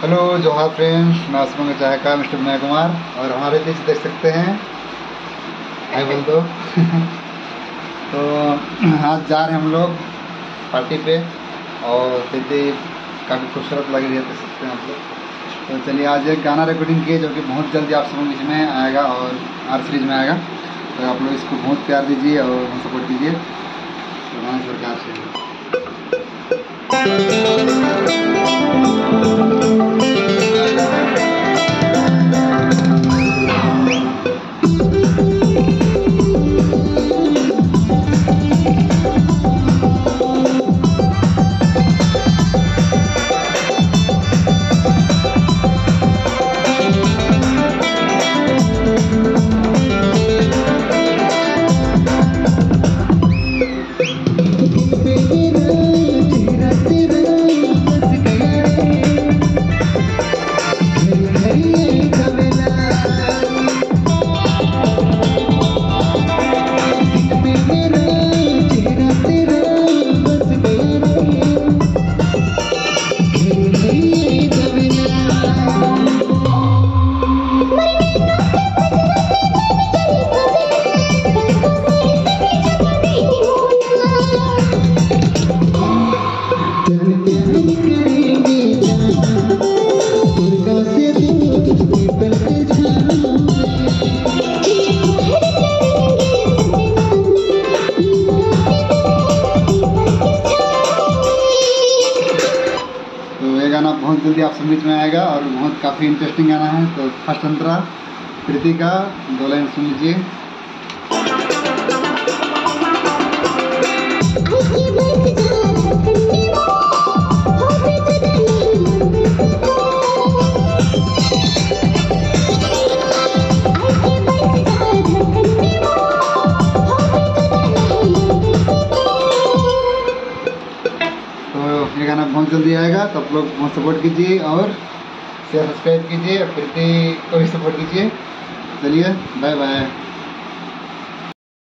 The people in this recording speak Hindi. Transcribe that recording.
हेलो जोहार फ्रेंड्स मैं चाहे का मिस्टर विनय कुमार और हमारे पीछे देख सकते हैं। आई बोल दो तो आज जा रहे हैं हम लोग पार्टी पे, और दीदी काफ़ी खूबसूरत लग रही है, देख सकते हैं आप लोग। तो चलिए, आज एक गाना रिकॉर्डिंग किए जो कि बहुत जल्दी आप समझ में आएगा और आर सीरीज़ में आएगा। तो आप लोग इसको बहुत प्यार दीजिए और सपोर्ट कीजिए तो सरकार से तो बहुत जल्दी आप सभी में आएगा और बहुत काफ़ी इंटरेस्टिंग गाना है। तो फ़र्स्ट अंतरा प्रीति का दो लाइन सुन लीजिए। बहुत जल्दी आएगा तो आप लोग सपोर्ट कीजिए और शेयर सब्सक्राइब कीजिए और फिर को भी सपोर्ट कीजिए। चलिए बाय बाय